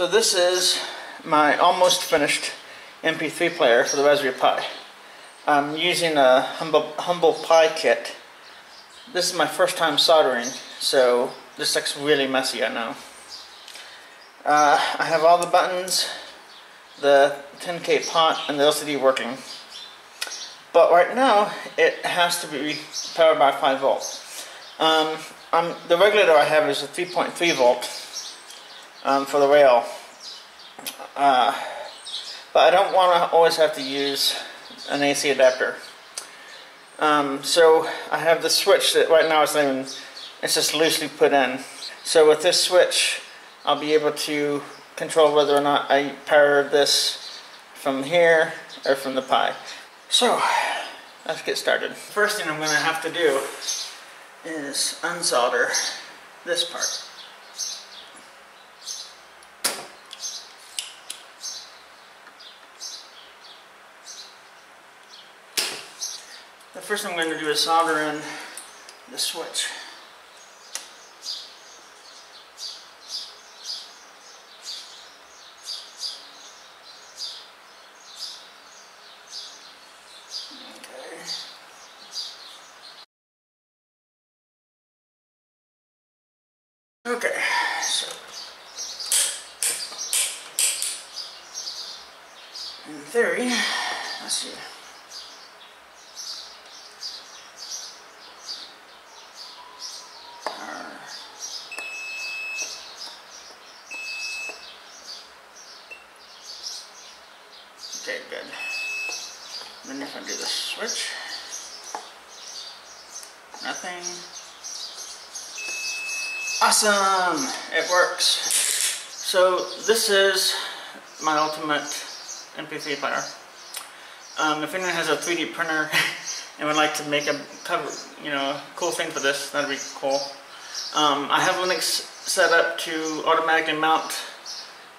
So this is my almost finished MP3 player for the Raspberry Pi. I'm using a Humble, Humble Pi kit. This is my first time soldering, so this looks really messy, I know. Uh, I have all the buttons, the 10K pot, and the LCD working. But right now, it has to be powered by 5 volts. Um, the regulator I have is a 3.3 volt um, for the rail. Uh, but I don't want to always have to use an AC adapter. Um, so I have the switch that right now not even, it's just loosely put in. So with this switch, I'll be able to control whether or not I power this from here or from the Pi. So let's get started. First thing I'm going to have to do is unsolder this part. First thing I'm going to do is solder in the switch. Okay, so in theory, let's see. Good. Then if I do the switch, nothing. Awesome! It works. So this is my ultimate MP3 player. Um, if anyone has a 3D printer and would like to make a cover, you know, cool thing for this, that'd be cool. Um, I have Linux set up to automatically mount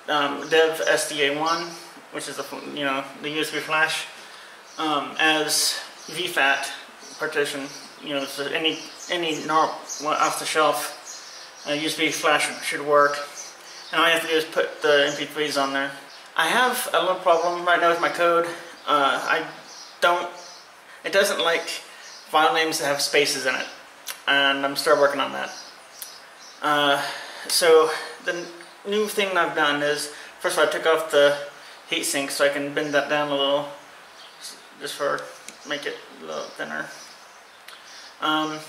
um, Dev SDA1, which is the you know the USB flash, um, as VFAT partition. You know, so any any off the shelf uh, USB flash should work. And all you have to do is put the MP3s on there. I have a little problem right now with my code. Uh, I don't, it doesn't like file names that have spaces in it. And I'm still working on that. Uh, so the new thing I've done is, first of all I took off the heatsink so I can bend that down a little, just for, make it a little thinner. Um,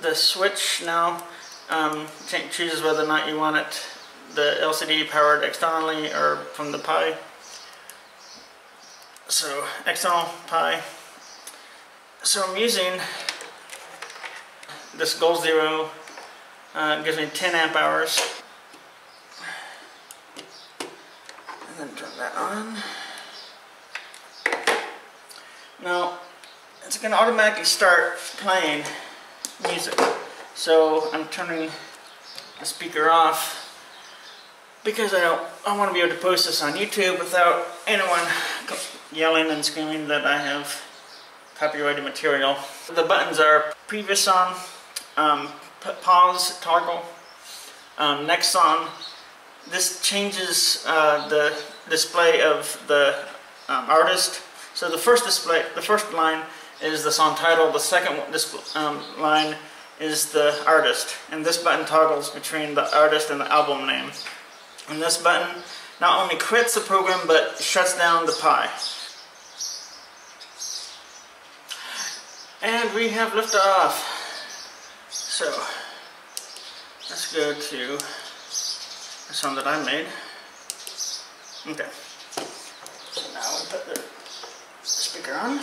the switch now, um, chooses whether or not you want it the LCD powered externally or from the Pi. So external Pi. So I'm using this Goal Zero. Uh, gives me 10 amp hours. And turn that on. Now it's going to automatically start playing music. So I'm turning the speaker off because I don't I want to be able to post this on YouTube without anyone yelling and screaming that I have copyrighted material. The buttons are previous song, um, pause, toggle, um, next song. This changes uh, the display of the um, artist. So the first display, the first line is the song title. The second um, line is the artist. And this button toggles between the artist and the album name. And this button not only quits the program, but shuts down the Pi. And we have liftoff. So, let's go to the song that I made. Okay. So now we put the speaker on.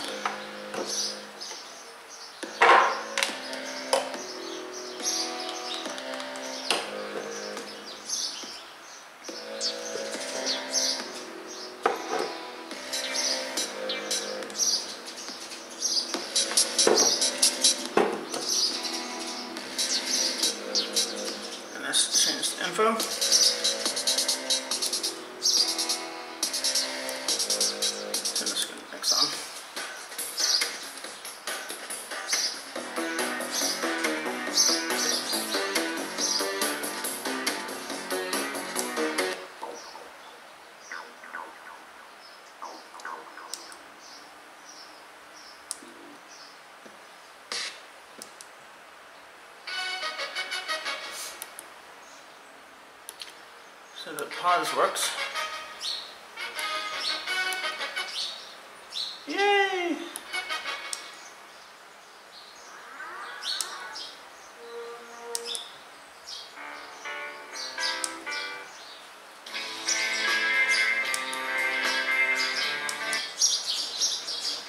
So the pause works. Yay!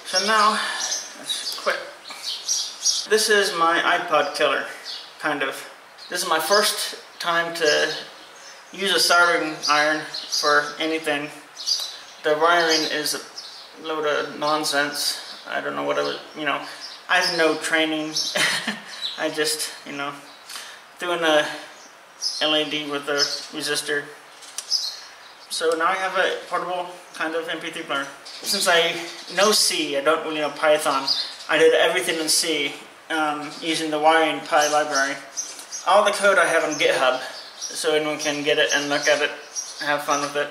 So now, let's quit. This is my iPod killer, kind of. This is my first time to use a soldering iron for anything. The wiring is a load of nonsense. I don't know what I was, you know, I have no training. I just, you know, in a LED with a resistor. So now I have a portable kind of MP3 player. Since I know C, I don't really know Python, I did everything in C um, using the wiringPi library. All the code I have on GitHub, so anyone can get it and look at it, have fun with it.